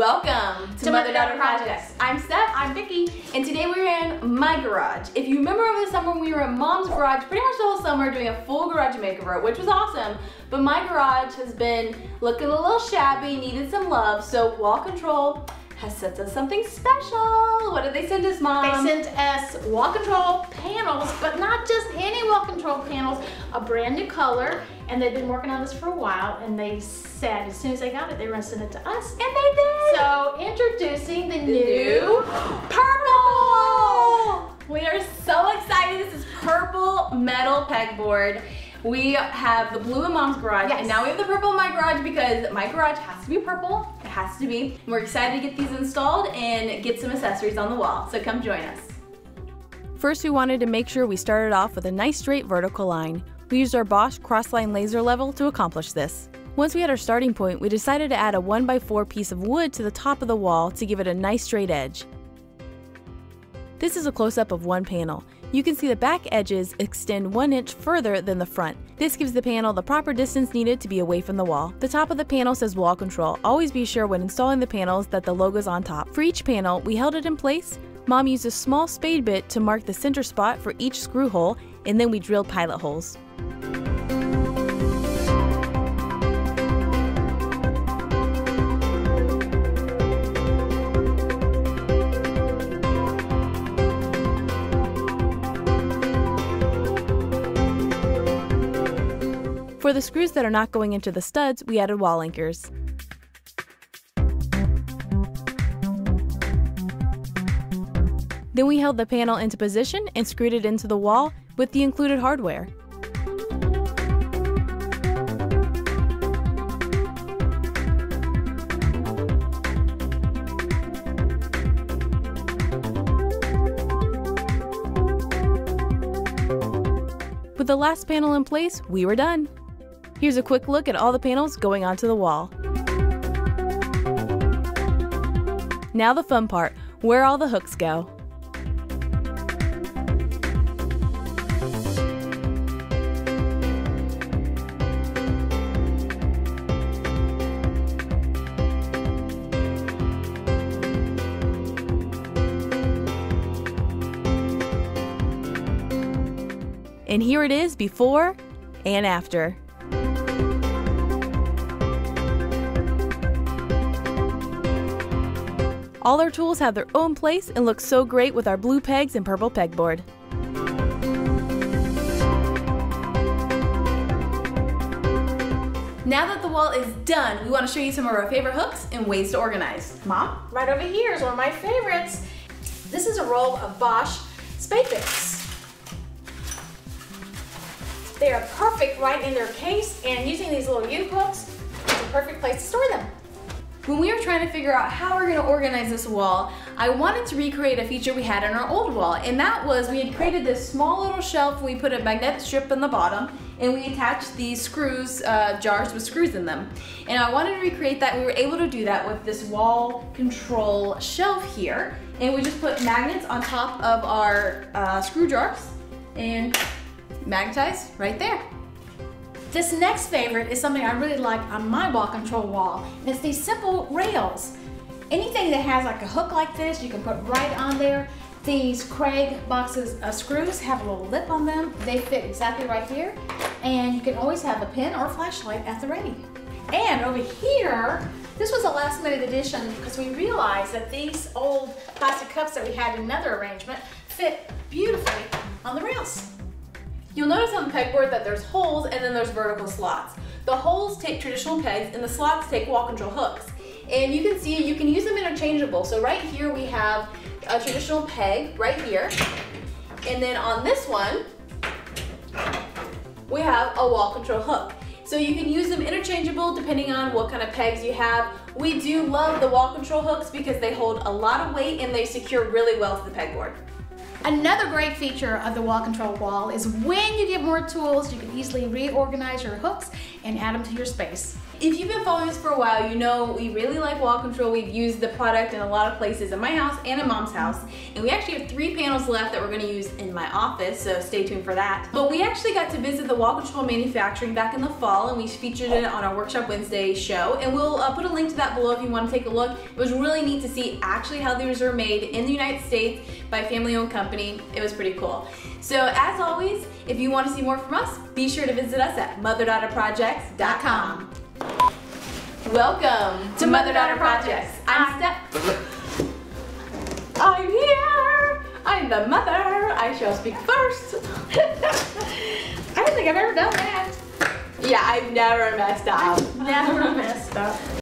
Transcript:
Welcome to, To Mother Daughter Daughter Projects. I'm Steph, I'm Vicki. and today we're in my garage. If you remember over the summer, we were in Mom's garage pretty much the whole summer doing a full garage makeover, which was awesome. But my garage has been looking a little shabby, needed some love. So Wall Control has sent us something special. What did they send us, Mom? They sent us wall control panels, but not just any wall control panels, a brand new color. And they've been working on this for a while, and they said as soon as they got it, they were gonna send it to us. and they did. So introducing the, new new purple. We are so excited. This is purple metal pegboard. We have the blue in mom's garage, Yes. and now we have the purple in my garage because my garage has to be purple. Has to be. We're excited to get these installed and get some accessories on the wall. So come join us. First, we wanted to make sure we started off with a nice straight vertical line. We used our Bosch Crossline laser level to accomplish this. Once we had our starting point, we decided to add a 1x4 piece of wood to the top of the wall to give it a nice straight edge. This is a close-up of one panel. You can see the back edges extend one inch further than the front. This gives the panel the proper distance needed to be away from the wall. The top of the panel says wall control. Always be sure when installing the panels that the logo's on top. For each panel, we held it in place. Mom used a small spade bit to mark the center spot for each screw hole, and then we drilled pilot holes. For the screws that are not going into the studs, we added wall anchors. Then we held the panel into position and screwed it into the wall with the included hardware. With the last panel in place, we were done. Here's a quick look at all the panels going onto the wall. Now the fun part, where all the hooks go. And here it is before and after. All our tools have their own place and look so great with our blue pegs and purple pegboard. Now that the wall is done, we want to show you some of our favorite hooks and ways to organize. Mom? right over here is one of my favorites. This is a roll of Bosch spade bits. They are perfect right in their case, and using these little U-hooks When we were trying to figure out how we're gonna organize this wall, I wanted to recreate a feature we had in our old wall, and that was we had created this small little shelf, we put a magnetic strip in the bottom, and we attached these screws, uh, jars with screws in them. And I wanted to recreate that, we were able to do that with this wall control shelf here, and we just put magnets on top of our uh, screw jars, and magnetize right there. This next favorite is something I really like on my wall control wall, and it's these simple rails. Anything that has like a hook like this, you can put right on there. These Kreg boxes of screws have a little lip on them. They fit exactly right here, and you can always have a pen or flashlight at the ready. And over here, this was a last minute addition because we realized that these old plastic cups that we had in another arrangement fit beautifully on the rails. You'll notice on the pegboard that there's holes and then there's vertical slots. The holes take traditional pegs and the slots take wall control hooks. And you can see you can use them interchangeable. So right here we have a traditional peg right here. And then on this one, we have a wall control hook. So you can use them interchangeable depending on what kind of pegs you have. We do love the wall control hooks because they hold a lot of weight and they secure really well to the pegboard. Another great feature of the wall control wall is when you get more tools, you can easily reorganize your hooks and add them to your space. If you've been following us for a while, you know we really like wall control. We've used the product in a lot of places in my house and in mom's house. And we actually have three panels left that we're gonna use in my office, so stay tuned for that. But we actually got to visit the wall control manufacturing back in the fall and we featured it on our Workshop Wednesday show. And we'll uh, put a link to that below if you wanna take a look. It was really neat to see actually how these are made in the United States by a family owned company. It was pretty cool. So as always, if you wanna see more from us, be sure to visit us at motherdaughterprojects.com. Welcome to Mother Daughter Projects. I'm Steph. I'm here. I'm the mother. I shall speak first. I don't think I've ever done that. Yeah, I've never messed up. Never messed up.